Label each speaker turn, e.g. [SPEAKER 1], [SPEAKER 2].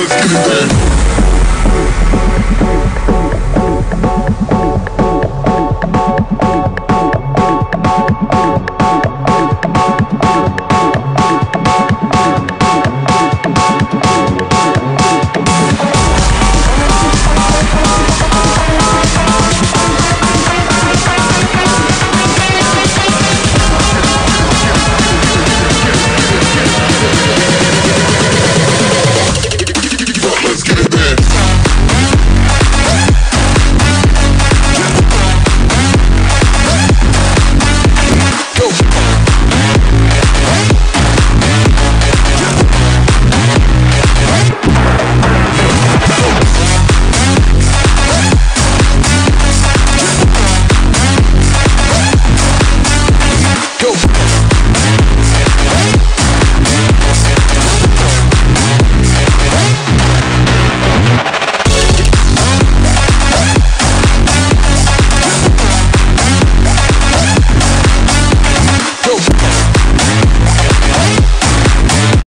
[SPEAKER 1] let's get it done.